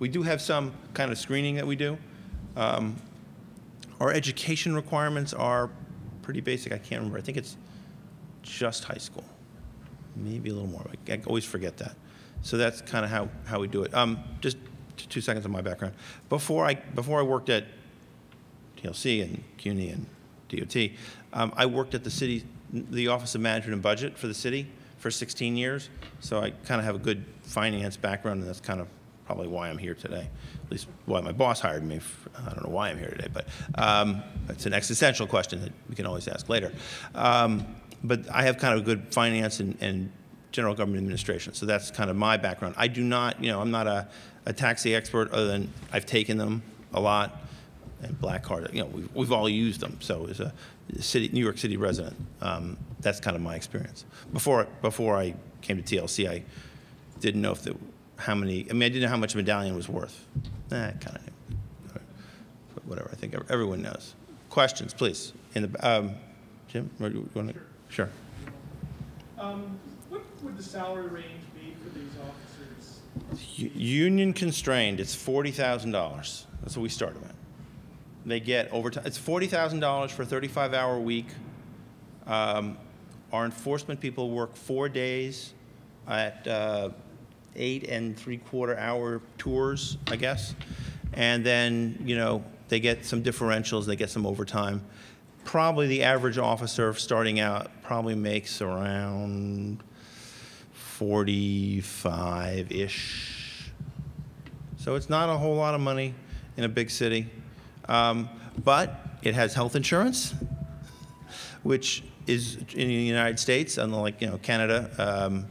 We do have some kind of screening that we do. Um, Our education requirements are pretty basic. I can't remember. I think it's just high school. Maybe a little more. I I always forget that. So that's kind of how, how we do it. Um, Just two seconds of my background. Before I, before I worked at TLC and CUNY and DOT. Um, I worked at the city, the Office of Management and Budget for the city for 16 years, so I kind of have a good finance background, and that's kind of probably why I'm here today. At least why my boss hired me. I don't know why I'm here today, but um, it's an existential question that we can always ask later. Um, but I have kind of a good finance and, and general government administration, so that's kind of my background. I do not, you know, I'm not a, a taxi expert, other than I've taken them a lot and black card, you know, we've, we've all used them. So as a city, New York City resident, um, that's kind of my experience. Before, before I came to TLC, I didn't know if the, how many, I mean, I didn't know how much a medallion was worth. Eh, I kind of knew. But whatever, I think everyone knows. Questions, please. In the, um, Jim, you want to? Sure. Um, what would the salary range be for these officers? U- Union constrained, it's forty thousand dollars. That's what we started at. They get overtime, it's forty thousand dollars for a thirty-five hour week. Um, Our enforcement people work four days at uh, eight and three-quarter hour tours, I guess. And then, you know, they get some differentials, they get some overtime. Probably the average officer starting out probably makes around 45-ish. So it's not a whole lot of money in a big city. Um, But it has health insurance, which is in the United States, unlike, you know, Canada, um,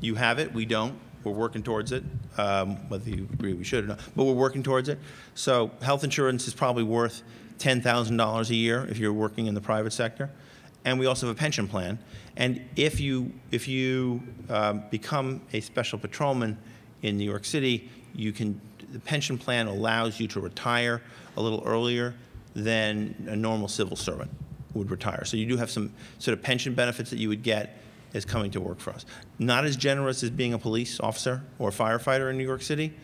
you have it, we don't. We're working towards it, um, whether you agree we should or not, but we're working towards it. So health insurance is probably worth $10,000 a year if you're working in the private sector. And we also have a pension plan. And if you, if you um, become a special patrolman in New York City, you can, the pension plan allows you to retire a little earlier than a normal civil servant would retire. So you do have some sort of pension benefits that you would get as coming to work for us. Not as generous as being a police officer or a firefighter in New York City.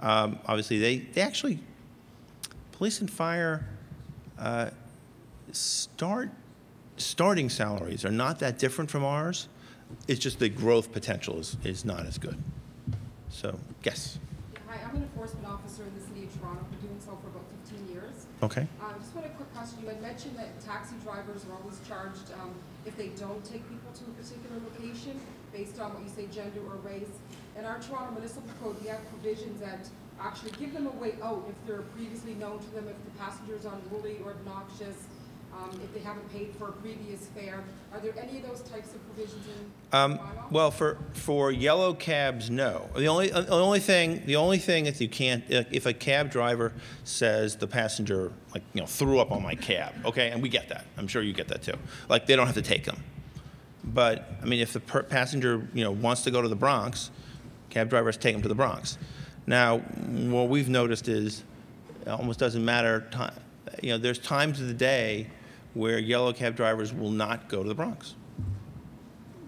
Um, obviously, they, they actually, police and fire uh, start, starting salaries are not that different from ours. It's just the growth potential is, is not as good. So, yes. Hi, I'm an enforcement officer in the city of Toronto, been doing so for about 15 years. Okay. Um, Just one quick question, you had mentioned that taxi drivers are always charged um, if they don't take people to a particular location, based on what you say, gender or race. In our Toronto Municipal Code, we have provisions that actually give them a way out if they're previously known to them, if the passenger is unruly or obnoxious, um, if they haven't paid for a previous fare. Are there any of those types of provisions in the Um, well, for, for yellow cabs, no. The only, uh, the only thing, the only thing that you can't, if a cab driver says the passenger, like, you know, threw up on my cab, okay, and we get that. I'm sure you get that too. Like, they don't have to take them. But, I mean, if the per- passenger, you know, wants to go to the Bronx, cab drivers take them to the Bronx. Now, what we've noticed is, it almost doesn't matter, Time, you know, there's times of the day where yellow cab drivers will not go to the Bronx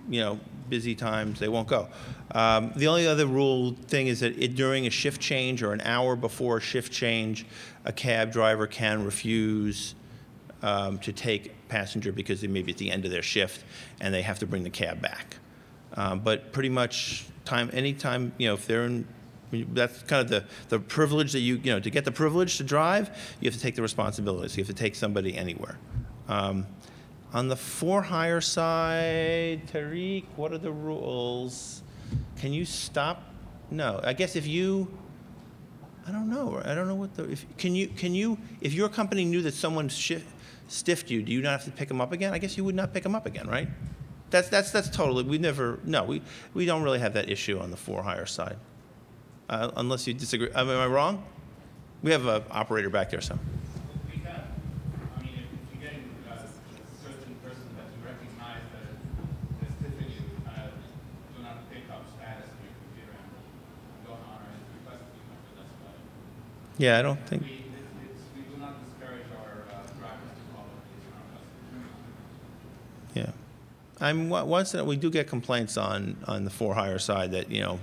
you know, busy times, they won't go. Um, the only other rule thing is that it, during a shift change or an hour before a shift change, a cab driver can refuse um, to take passenger because they may be at the end of their shift and they have to bring the cab back. Um, but pretty much time, anytime, you know, if they're in, that's kind of the, the privilege that you, you know, to get the privilege to drive, you have to take the responsibility. So you have to take somebody anywhere. Um, on the for hire side, Tariq, what are the rules? Can you stop? No, I guess if you, I don't know. I don't know what the. If can you can you if your company knew that someone stiffed you, do you not have to pick them up again? I guess you would not pick them up again, right? That's that's that's totally. We never. No, we we don't really have that issue on the for hire side, uh, unless you disagree. Am I wrong? We have an operator back there, so. We have, I mean, if if you're getting uh, a certain person that you recognize that is tipping you, uh, do not pick up status in your computer and go on and request a few hundred, that's about it. Yeah, I don't think. We, it's, it's, we do not discourage our uh, drivers to call the police on our customers. Yeah. I'm, once, in we do get complaints on, on the for-hire side that, you know,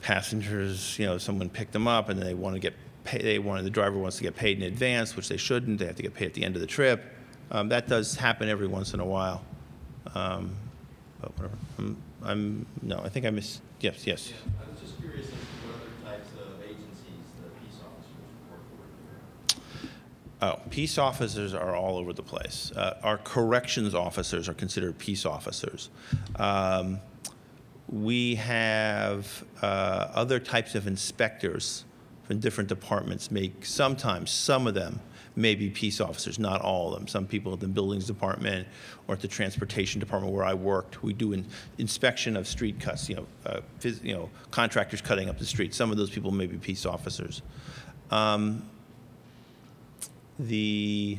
passengers, you know, someone picked them up and they want to get paid, they wanted, the driver wants to get paid in advance, which they shouldn't, they have to get paid at the end of the trip. Um, That does happen every once in a while. Um, But whatever, I'm, I'm, no, I think I missed, yes, yes. Yeah, I was just curious as to what other types of agencies the peace officers work for. Oh, peace officers are all over the place. Uh, Our corrections officers are considered peace officers. Um, We have uh, other types of inspectors from different departments make, sometimes, some of them may be peace officers, not all of them. Some people at the buildings department or at the transportation department where I worked, we do an inspection of street cuts, you know, uh, you know, contractors cutting up the street. Some of those people may be peace officers. Um, the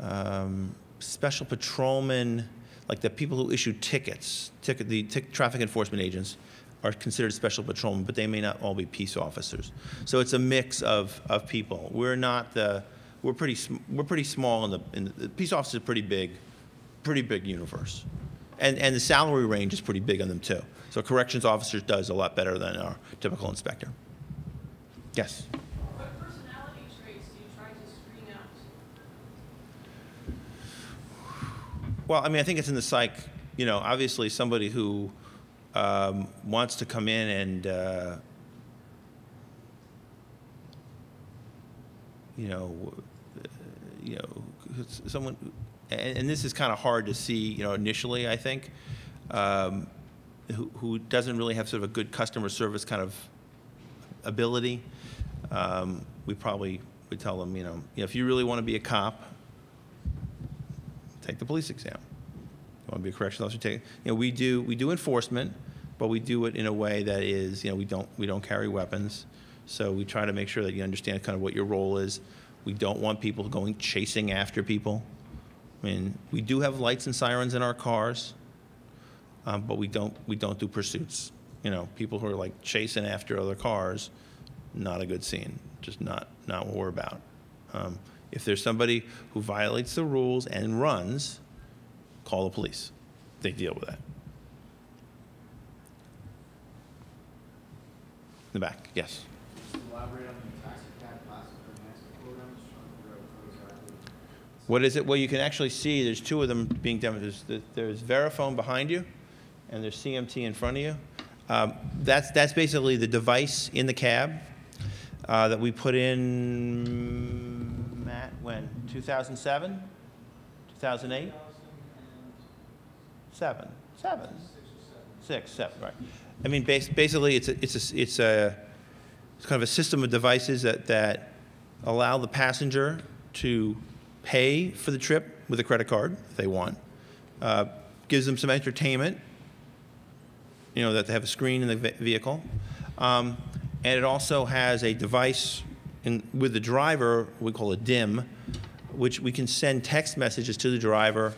um, special patrolmen, like the people who issue tickets, ticket, the traffic enforcement agents are considered special patrolmen, but they may not all be peace officers. So it's a mix of, of people. We're not the, we're pretty, we're pretty small in the, in the, the peace officers are pretty big, pretty big universe. And, and the salary range is pretty big on them too. So corrections officers does a lot better than our typical inspector. Yes? What personality traits do you try to screen out? Well, I mean, I think it's in the psych, you know, obviously somebody who um, wants to come in and, uh, you know, uh, you know, someone, and, and this is kind of hard to see, you know, initially, I think, um, who, who doesn't really have sort of a good customer service kind of ability. Um, we probably would tell them, you know, you know, if you really want to be a cop, take the police exam. You want to be a correctional officer, take, you know, we do, we do enforcement, but we do it in a way that is, you know, we don't, we don't carry weapons. So we try to make sure that you understand kind of what your role is. We don't want people going chasing after people. I mean, we do have lights and sirens in our cars, um, but we don't, we don't do pursuits. You know, people who are like chasing after other cars, not a good scene, just not, not what we're about. Um, If there's somebody who violates the rules and runs, call the police. They deal with that. In the back, yes. What is it? Well, you can actually see, there's two of them being demonstrated. There's, there's Verifone behind you, and there's CMT in front of you. Um, That's, that's basically the device in the cab uh, that we put in, when? 2007? 2008? Seven, seven? Six, seven, right. I mean, bas- basically, it's a, it's a, it's a, it's kind of a system of devices that, that allow the passenger to pay for the trip with a credit card if they want. Uh, gives them some entertainment, you know, that they have a screen in the ve- vehicle. Um, and it also has a device in, with the driver, we call a DIM, which we can send text messages to the driver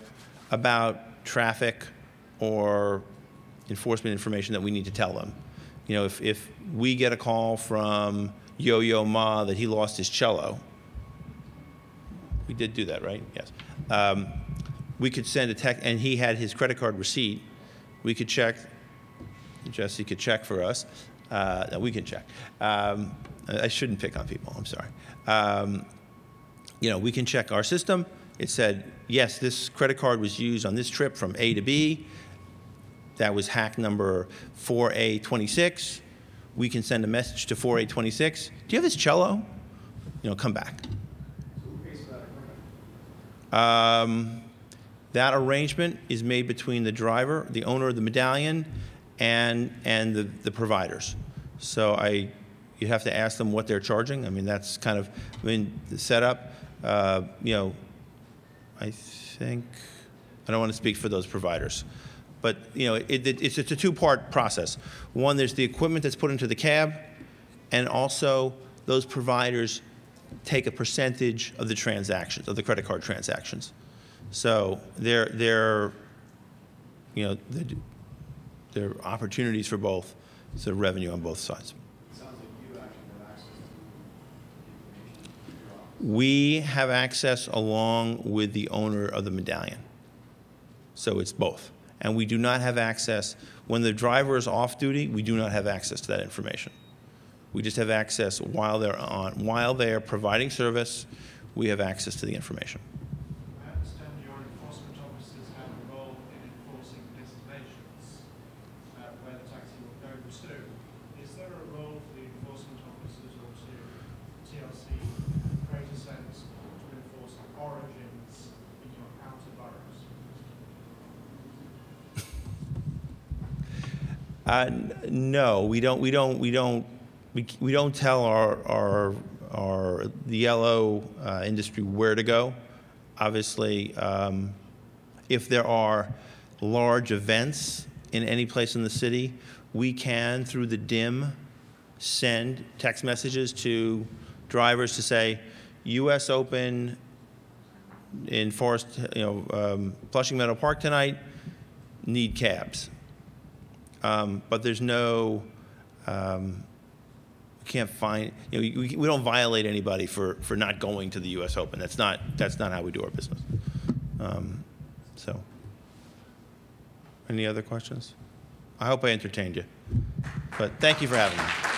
about traffic or enforcement information that we need to tell them. You know, if, if we get a call from Yo-Yo Ma that he lost his cello, we did do that, right? Yes. Um, we could send a text, and he had his credit card receipt. We could check, Jesse could check for us. Uh, we can check. Um, I shouldn't pick on people, I'm sorry. Um, you know, we can check our system. It said, yes, this credit card was used on this trip from A to B. That was hack number 4A26. We can send a message to 4A26. Do you have this cello? You know, come back. Um, That arrangement is made between the driver, the owner of the medallion, and, and the, the providers. So I, you have to ask them what they're charging. I mean, that's kind of, I mean, the setup, uh, you know, I think, I don't want to speak for those providers. But, you know, it, it, it's, it's a two-part process. One, there's the equipment that's put into the cab, and also those providers take a percentage of the transactions, of the credit card transactions. So there, there, you know, there- are opportunities for both, so revenue on both sides. It sounds like you actually have access to the information. You're off. We have access along with the owner of the medallion. So it's both. and we do not have access, when the driver is off duty, we do not have access to that information. We just have access while they're on, while they are providing service, we have access to the information. I understand your enforcement officers have a role in enforcing destinations uh, where the taxi will go to. Is there a role for the enforcement officers or to TLC create a sense to enforce origins in your outer boroughs? Uh, No, we don't, we don't, we don't, we we don't tell our, our, our, the yellow uh, industry where to go. Obviously, um, if there are large events in any place in the city, we can, through the DIM, send text messages to drivers to say, US Open in Forest, you know, um, Flushing Meadow Park tonight, need cabs. Um, but there's no, um, we can't find, you know, we, we don't violate anybody for, for not going to the US Open. That's not, that's not how we do our business. Um, so, any other questions? I hope I entertained you. But thank you for having me.